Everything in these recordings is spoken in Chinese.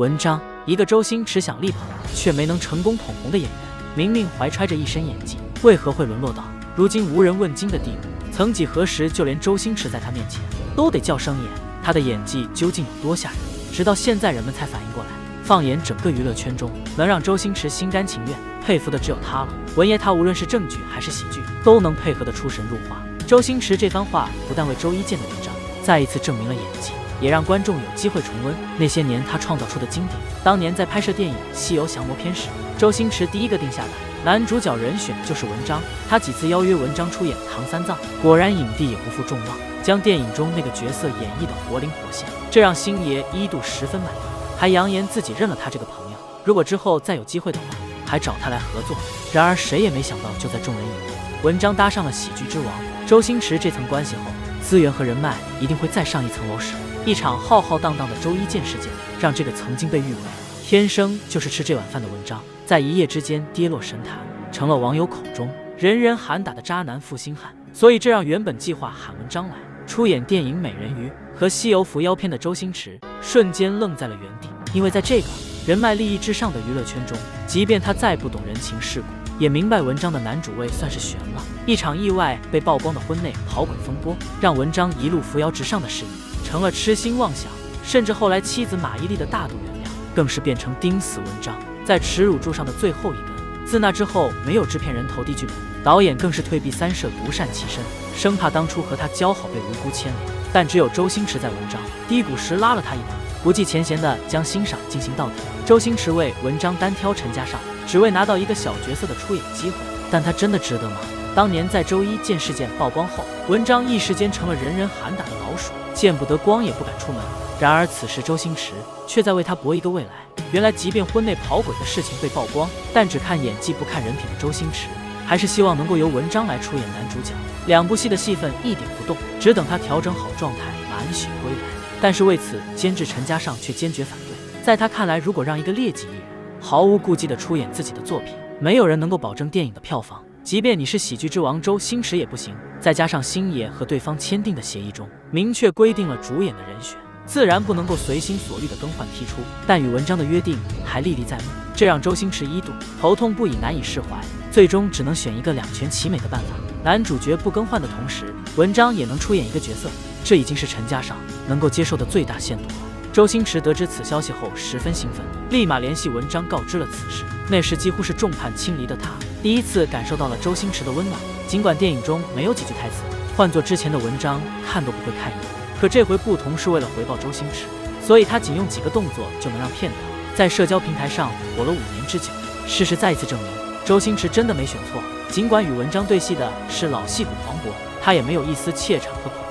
文章，一个周星驰想力捧却没能成功捧红的演员，明明怀揣着一身演技，为何会沦落到如今无人问津的地步？曾几何时，就连周星驰在他面前都得叫声爷，他的演技究竟有多吓人？直到现在，人们才反应过来。放眼整个娱乐圈中，能让周星驰心甘情愿佩服的只有他了。文爷他无论是正剧还是喜剧，都能配合得出神入化。周星驰这番话不但为周一见的文章再一次证明了演技，也让观众有机会重温那些年他创造出的经典。当年在拍摄电影《西游降魔篇》时，周星驰第一个定下的男主角人选就是文章。他几次邀约文章出演唐三藏，果然影帝也不负众望，将电影中那个角色演绎的活灵活现，这让星爷一度十分满意，还扬言自己认了他这个朋友。如果之后再有机会的话，还找他来合作。然而谁也没想到，就在众人以为文章搭上了喜剧之王。周星驰这层关系后，资源和人脉一定会再上一层楼时，一场浩浩荡荡的周一见事件，让这个曾经被誉为天生就是吃这碗饭的文章，在一夜之间跌落神坛，成了网友口中人人喊打的渣男负心汉。所以这让原本计划喊文章来出演电影《美人鱼》和《西游伏妖篇》的周星驰瞬间愣在了原地，因为在这个人脉利益至上的娱乐圈中，即便他再不懂人情世故。也明白文章的男主位算是悬了。一场意外被曝光的婚内跑鬼风波，让文章一路扶摇直上的事业成了痴心妄想，甚至后来妻子马伊琍的大度原谅，更是变成钉死文章在耻辱柱上的最后一根。自那之后，没有制片人投递剧本，导演更是退避三舍，独善其身，生怕当初和他交好被无辜牵连。但只有周星驰在文章低谷时拉了他一把，不计前嫌的将欣赏进行到底。周星驰为文章单挑陈嘉上。只为拿到一个小角色的出演机会，但他真的值得吗？当年在周一见事件曝光后，文章一时间成了人人喊打的老鼠，见不得光也不敢出门。然而此时周星驰却在为他搏一个未来。原来，即便婚内跑鬼的事情被曝光，但只看演技不看人品的周星驰，还是希望能够由文章来出演男主角。两部戏的戏份一点不动，只等他调整好状态，满血归来。但是为此，监制陈嘉上却坚决反对。在他看来，如果让一个劣迹艺人，毫无顾忌地出演自己的作品，没有人能够保证电影的票房。即便你是喜剧之王周星驰也不行。再加上星爷和对方签订的协议中明确规定了主演的人选，自然不能够随心所欲的更换剔出。但与文章的约定还历历在目，这让周星驰一度头痛不已，难以释怀。最终只能选一个两全其美的办法：男主角不更换的同时，文章也能出演一个角色。这已经是陈嘉上能够接受的最大限度了。周星驰得知此消息后十分兴奋，立马联系文章告知了此事。那时几乎是众叛亲离的他，第一次感受到了周星驰的温暖。尽管电影中没有几句台词，换做之前的文章看都不会看一眼，可这回不同，是为了回报周星驰，所以他仅用几个动作就能让片段在社交平台上火了五年之久。事实再一次证明，周星驰真的没选错。尽管与文章对戏的是老戏骨黄渤，他也没有一丝怯场和恐。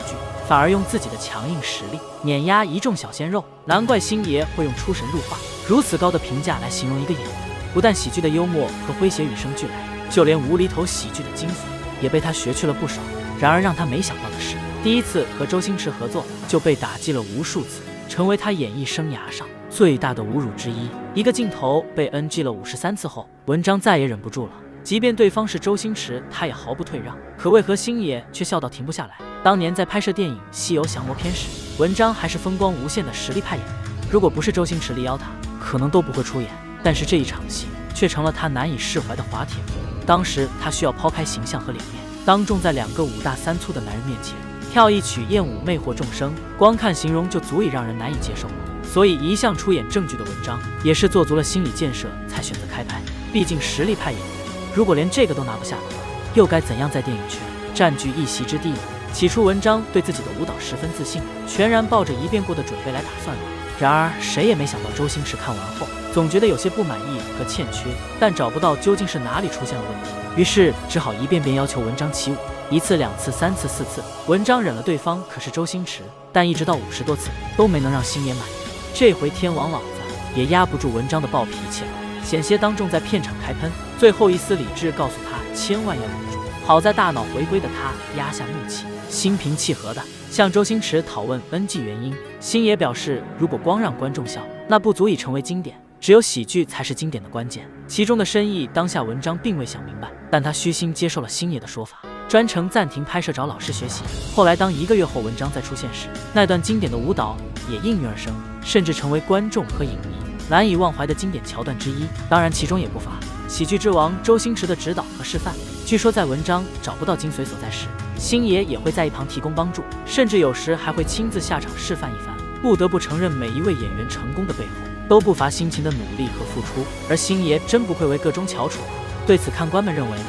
反而用自己的强硬实力碾压一众小鲜肉，难怪星爷会用出神入化如此高的评价来形容一个演员。不但喜剧的幽默和诙谐与生俱来，就连无厘头喜剧的精髓也被他学去了不少。然而让他没想到的是，第一次和周星驰合作就被打击了无数次，成为他演艺生涯上最大的侮辱之一。一个镜头被 NG 了五十三次后，文章再也忍不住了。即便对方是周星驰，他也毫不退让。可为何星爷却笑到停不下来？当年在拍摄电影《西游降魔篇》时，文章还是风光无限的实力派演员。如果不是周星驰力邀他，可能都不会出演。但是这一场戏却成了他难以释怀的滑铁卢。当时他需要抛开形象和脸面，当众在两个五大三粗的男人面前跳一曲艳舞，魅惑众生，光看形容就足以让人难以接受。所以一向出演正剧的文章，也是做足了心理建设才选择开拍。毕竟实力派演员。如果连这个都拿不下的话，又该怎样在电影圈占据一席之地呢？起初，文章对自己的舞蹈十分自信，全然抱着一遍过的准备来打算的。然而，谁也没想到，周星驰看完后总觉得有些不满意和欠缺，但找不到究竟是哪里出现了问题，于是只好一遍遍要求文章起舞。一次、两次、三次、四次，文章忍了，对方可是周星驰，但一直到五十多次都没能让星爷满意。这回天王老子也压不住文章的暴脾气了。险些当众在片场开喷，最后一丝理智告诉他千万要忍住。好在大脑回归的他压下怒气，心平气和的向周星驰讨问 NG 原因。星爷表示，如果光让观众笑，那不足以成为经典，只有喜剧才是经典的关键。其中的深意，当下文章并未想明白，但他虚心接受了星爷的说法，专程暂停拍摄找老师学习。后来，当一个月后文章再出现时，那段经典的舞蹈也应运而生，甚至成为观众和影迷。难以忘怀的经典桥段之一。当然，其中也不乏喜剧之王周星驰的指导和示范。据说在文章找不到精髓所在时，星爷也会在一旁提供帮助，甚至有时还会亲自下场示范一番。不得不承认，每一位演员成功的背后，都不乏辛勤的努力和付出。而星爷真不愧为各中翘楚。对此，看官们认为呢？